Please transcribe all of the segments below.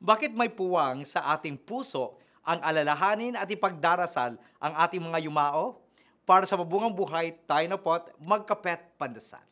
Bakit may puwang sa ating puso ang alalahanin at ipagdarasal ang ating mga yumao? Para sa mabungang buhay, tayo na po't magkapet pandasal.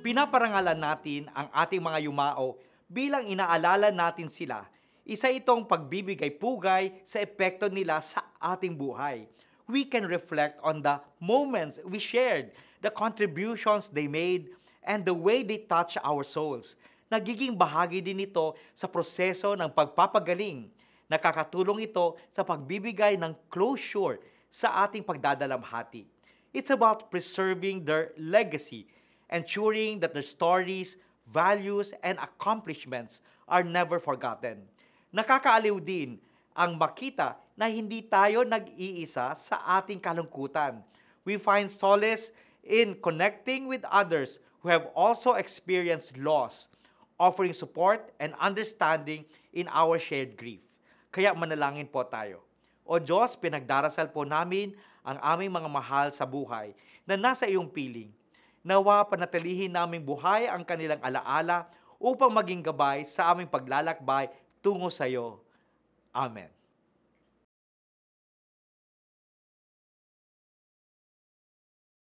Pinaparangalan natin ang ating mga yumao bilang inaalala natin sila. Isa itong pagbibigay pugay sa epekto nila sa ating buhay. We can reflect on the moments we shared, the contributions they made, and the way they touch our souls. Nagiging bahagi din ito sa proseso ng pagpapagaling. Nakakatulong ito sa pagbibigay ng closure sa ating pagdadalamhati. It's about preserving their legacy, ensuring that their stories, values, and accomplishments are never forgotten. Nakakaaliw din ang makita na hindi tayo nag-iisa sa ating kalungkutan. We find solace in connecting with others who have also experienced loss, offering support and understanding in our shared grief. Kaya manalangin po tayo. O Diyos, pinagdarasal po namin ang aming mga mahal sa buhay na nasa iyong piling. Nawa panatilihin naming buhay ang kanilang alaala upang maging gabay sa aming paglalakbay tungo sa iyo. Amen.